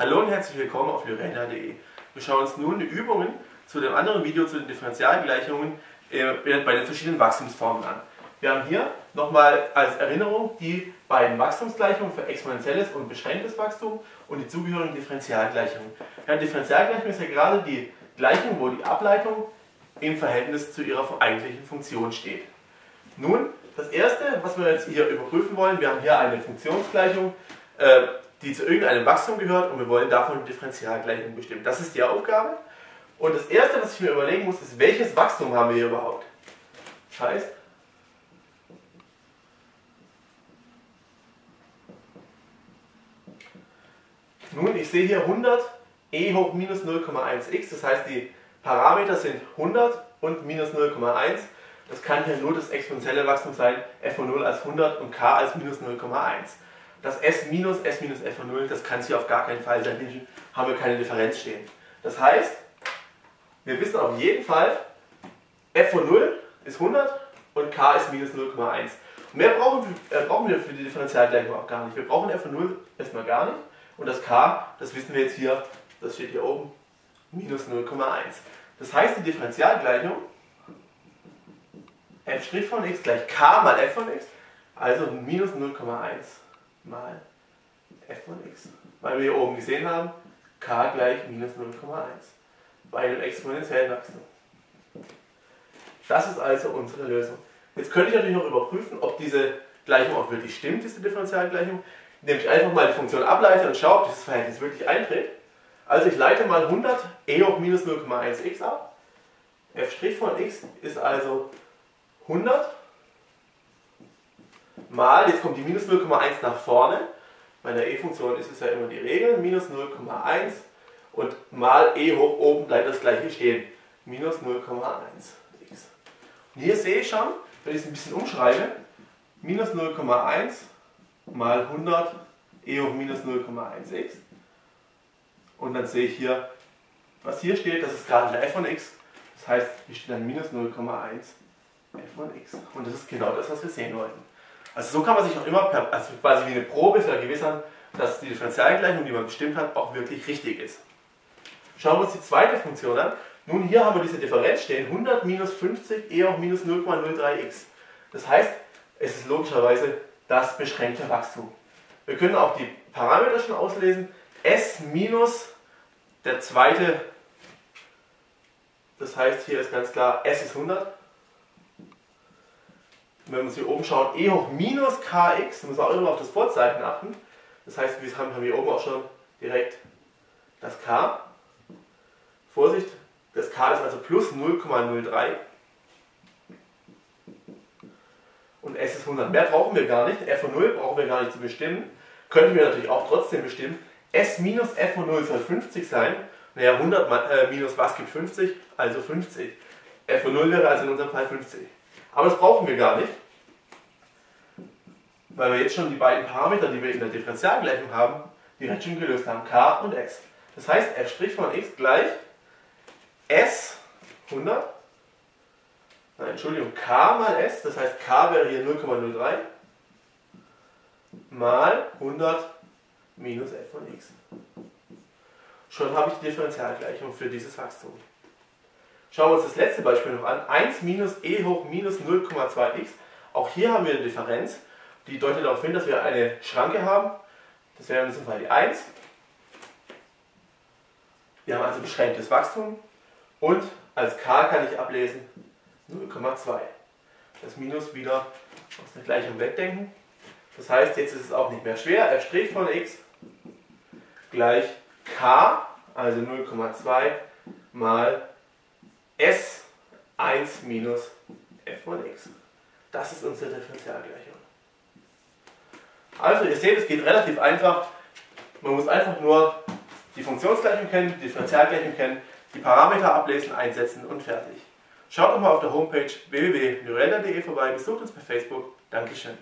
Hallo und herzlich willkommen auf lyrena.de. Wir schauen uns nun die Übungen zu dem anderen Video zu den Differentialgleichungen äh, bei den verschiedenen Wachstumsformen an. Wir haben hier nochmal als Erinnerung die beiden Wachstumsgleichungen für exponentielles und beschränktes Wachstum und die zugehörigen Differentialgleichungen. Ja, Differentialgleichung ist ja gerade die Gleichung, wo die Ableitung im Verhältnis zu ihrer eigentlichen Funktion steht. Nun, das erste, was wir jetzt hier überprüfen wollen, wir haben hier eine Funktionsgleichung, äh, die zu irgendeinem Wachstum gehört und wir wollen davon eine Differentialgleichung bestimmen. Das ist die Aufgabe. Und das erste, was ich mir überlegen muss, ist, welches Wachstum haben wir hier überhaupt? Das heißt, nun, ich sehe hier 100 e hoch minus 0,1x, das heißt, die Parameter sind 100 und minus 0,1. Das kann hier nur das exponentielle Wachstum sein, f von 0 als 100 und k als minus 0,1. Das s minus s minus f von 0, das kann es hier auf gar keinen Fall sein, hier haben wir keine Differenz stehen. Das heißt, wir wissen auf jeden Fall, f von 0 ist 100 und k ist minus 0,1. Mehr brauchen, äh, brauchen wir für die Differentialgleichung auch gar nicht. Wir brauchen f von 0 erstmal gar nicht. Und das k, das wissen wir jetzt hier, das steht hier oben, minus 0,1. Das heißt, die Differentialgleichung f' von x gleich k mal f von x, also minus 0,1 mal f von x. Weil wir hier oben gesehen haben, k gleich minus 0,1 bei einem exponentiellen Wachstum. Das ist also unsere Lösung. Jetzt könnte ich natürlich noch überprüfen, ob diese Gleichung auch wirklich stimmt, diese Differentialgleichung, indem ich einfach mal die Funktion ableite und schaue, ob dieses Verhältnis wirklich eintritt. Also ich leite mal 100 e hoch minus 0,1x ab. f' von x ist also 100 mal, jetzt kommt die minus 0,1 nach vorne. Bei der e-Funktion ist es ja immer die Regel, minus 0,1 und mal e hoch oben bleibt das gleiche stehen. Minus 0,1x. Und hier sehe ich schon, wenn ich es ein bisschen umschreibe, minus 0,1 mal 100 e hoch minus 0,1x. Und dann sehe ich hier, was hier steht, das ist gerade f von x. Das heißt, hier steht dann minus 0,1 f von x. Und das ist genau das, was wir sehen wollten. Also so kann man sich auch immer, per, also quasi wie eine Probe vergewissern, dass die Differentialgleichung, die man bestimmt hat, auch wirklich richtig ist. Schauen wir uns die zweite Funktion an. Nun, hier haben wir diese Differenz stehen, 100 minus 50 e hoch minus 0,03x. Das heißt, es ist logischerweise das beschränkte Wachstum. Wir können auch die Parameter schon auslesen. s minus der zweite, das heißt, hier ist ganz klar, s ist 100 wenn wir uns hier oben schauen, e hoch minus kx, müssen wir auch immer auf das Vorzeichen achten. Das heißt, wir haben hier oben auch schon direkt das k. Vorsicht, das k ist also plus 0,03. Und s ist 100. Mehr brauchen wir gar nicht. f von 0 brauchen wir gar nicht zu bestimmen. Könnten wir natürlich auch trotzdem bestimmen. s minus f von 0 soll 50 sein. Naja, 100 äh, minus was gibt 50? Also 50. f von 0 wäre also in unserem Fall 50. Aber das brauchen wir gar nicht, weil wir jetzt schon die beiden Parameter, die wir in der Differentialgleichung haben, direkt schon gelöst haben, k und s. Das heißt, f' von x gleich s 100, nein, Entschuldigung, k mal s, das heißt k wäre hier 0,03 mal 100 minus f von x. Schon habe ich die Differentialgleichung für dieses Wachstum. Schauen wir uns das letzte Beispiel noch an. 1 minus e hoch minus 0,2x. Auch hier haben wir eine Differenz, die deutet darauf hin, dass wir eine Schranke haben. Das wäre in diesem Fall die 1. Wir haben also beschränktes Wachstum und als k kann ich ablesen 0,2. Das Minus wieder aus der Gleichung wegdenken. Das heißt, jetzt ist es auch nicht mehr schwer. f' von x gleich k, also 0,2 mal S1 minus f von x. Das ist unsere Differentialgleichung. Also ihr seht, es geht relativ einfach. Man muss einfach nur die Funktionsgleichung kennen, die Differentialgleichung kennen, die Parameter ablesen, einsetzen und fertig. Schaut doch mal auf der Homepage www.nurelda.de vorbei, besucht uns bei Facebook. Dankeschön.